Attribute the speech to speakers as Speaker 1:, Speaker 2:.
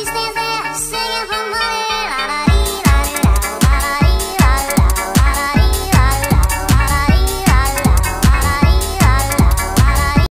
Speaker 1: she stands